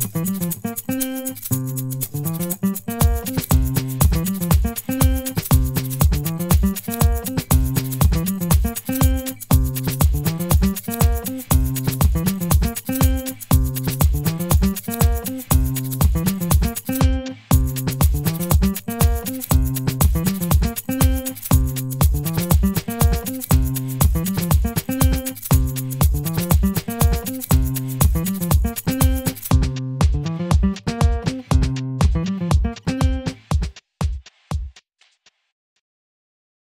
Mm-hmm.